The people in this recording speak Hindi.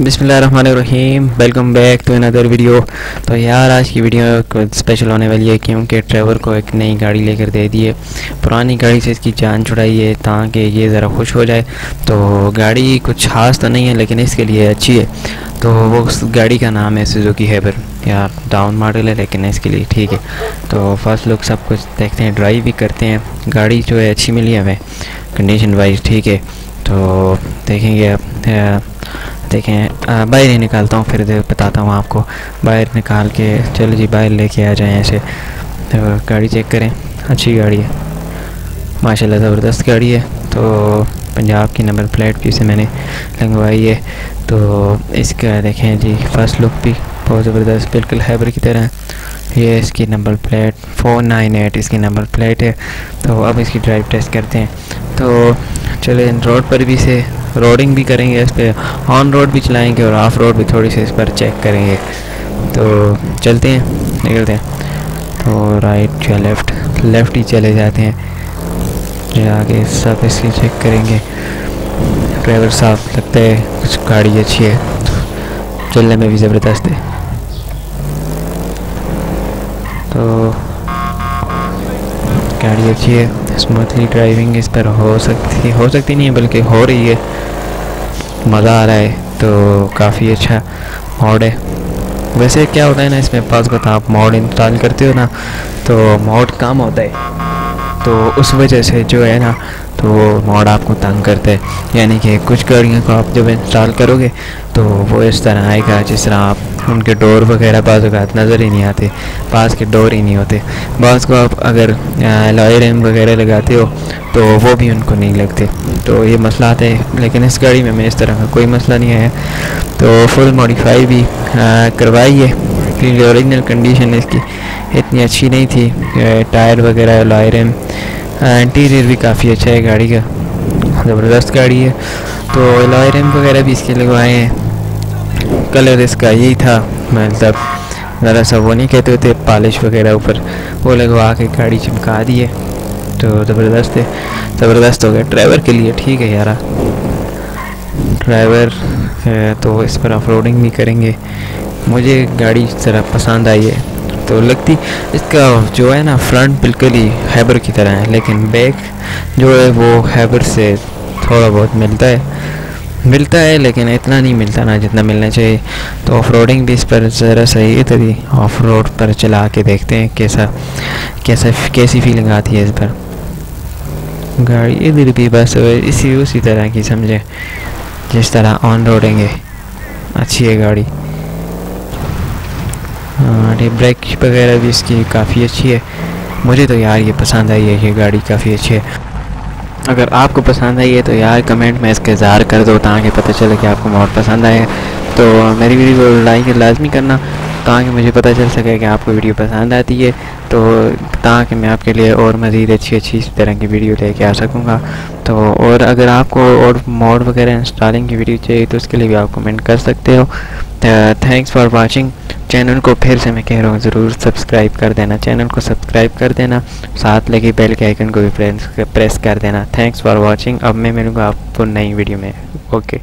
बिसमीम welcome back to another video तो यार, आज की वीडियो स्पेशल होने वाली है क्योंकि ड्राइवर को एक नई गाड़ी लेकर दे दी है। पुरानी गाड़ी से इसकी जान छुड़ाई है ताकि ये ज़रा खुश हो जाए। तो गाड़ी कुछ खास तो नहीं है, लेकिन इसके लिए अच्छी है। तो वो उस गाड़ी का नाम है सुजुकी हैबर यार डाउन मॉडल है, लेकिन इसके लिए ठीक है। तो फ़र्स्ट लुक सब कुछ देखते हैं ड्राइव भी करते हैं। गाड़ी जो है, अच्छी मिली हमें। कंडीशन वाइज ठीक है। तो देखेंगे अब देखें बाहर ही निकालता हूँ, फिर बताता हूँ आपको। बाहर निकाल के, चलो जी, बाहर लेके आ जाएँ ऐसे। तो गाड़ी चेक करें, अच्छी गाड़ी है। माशाल्लाह, ज़बरदस्त गाड़ी है। तो पंजाब की नंबर प्लेट भी से मैंने लगवाई है। तो इसका देखें जी फ़र्स्ट लुक भी बहुत ज़बरदस्त, बिल्कुल हैबर की तरह। ये इसकी number plate four nine eight इसकी नंबर प्लेट है। तो अब इसकी ड्राइव टेस्ट करते हैं। तो चले रोड पर भी से रोडिंग भी करेंगे इस पर ऑन रोड भी चलाएँगे और ऑफ़ रोड भी थोड़ी सी इस पर चेक करेंगे। तो चलते हैं, निकलते हैं। तो राइट या लेफ़्ट लेफ़्ट ही चले जाते हैं। आगे सब इसकी चेक करेंगे। ड्राइवर साहब, लगता है कुछ गाड़ी अच्छी है। चलने में भी ज़बरदस्त है। तो गाड़ी अच्छी है स्मूथली ड्राइविंग इस पर हो सकती हो सकती नहीं है, बल्कि हो रही है। मज़ा आ रहा है तो काफ़ी अच्छा मॉड है। वैसे क्या होता है ना, इसमें पास बता आप मॉड इंस्टॉल करते हो ना तो मॉड काम होता है। तो उस वजह से जो है ना तो वो मॉड आपको तंग करता है। यानी कि कुछ गाड़ियों को आप जब इंस्टॉल करोगे तो वो इस तरह आएगा जिस तरह आप उनके डोर वगैरह बाज़ नज़र ही नहीं आते पास के डोर ही नहीं होते। बाज़ को आप अगर लॉय रैम वगैरह लगाते हो तो वो भी उनको नहीं लगते। तो ये मसला आता लेकिन इस गाड़ी में मैं इस तरह का कोई मसला नहीं आया। तो फुल मॉडिफाई भी करवाई है, क्योंकि ओरिजिनल कंडीशन इसकी, इतनी अच्छी नहीं थी। टायर वगैरह लॉय रैम इंटीरियर भी काफ़ी अच्छा है गाड़ी का। ज़बरदस्त गाड़ी है। तो लॉय रैम वगैरह भी इसके लगवाए हैं। कलर इसका यही था। मतलब ज़रा सा वो नहीं कहते होते पॉलिश वगैरह ऊपर वो लगवा के गाड़ी चमका दिए। तो ज़बरदस्त है, ज़बरदस्त हो गया ड्राइवर के लिए, ठीक है यार। ड्राइवर तो इस पर ऑफ़ भी करेंगे। मुझे गाड़ी ज़रा पसंद आई है तो लगती इसका जो है ना, फ्रंट बिल्कुल ही हैबर की तरह है, लेकिन बैक जो है वो हैबर से थोड़ा बहुत मिलता है। मिलता है, लेकिन इतना नहीं मिलता ना जितना मिलना चाहिए। तो ऑफ़ रोडिंग भी इस पर ज़रा सही तभी ऑफ़ रोड पर चला के देखते हैं कैसा कैसा, कैसी फीलिंग आती है इस पर। गाड़ी इधर भी बस इसी, उसी तरह की समझे, जिस तरह ऑन रोडिंग अच्छी है गाड़ी। और ब्रेक वगैरह भी इसकी काफ़ी अच्छी है। मुझे तो यार ये पसंद आई है, ये गाड़ी काफ़ी अच्छी है। अगर आपको पसंद आई है तो यार कमेंट में इसका इजहार कर दो ताकि पता चले कि आपको बहुत पसंद आए। तो मेरी वीडियो को लाइक लाजमी करना ताकि मुझे पता चल सके कि आपको वीडियो पसंद आती है। तो ताकि मैं आपके लिए और मज़ीद अच्छी अच्छी तरह की वीडियो लेके आ सकूँगा। तो और अगर आपको और मोड वगैरह इंस्टॉलिंग की वीडियो चाहिए तो उसके लिए भी आप कमेंट कर सकते हो। थैंक्स फॉर वाचिंग चैनल को फिर से मैं कह रहा हूँ, ज़रूर सब्सक्राइब कर देना। चैनल को सब्सक्राइब कर देना। साथ लगे बेल के आइकन को भी प्रेस कर देना। थैंक्स फॉर वाचिंग अब मैं मिलूँगा आपको नई वीडियो में। ओके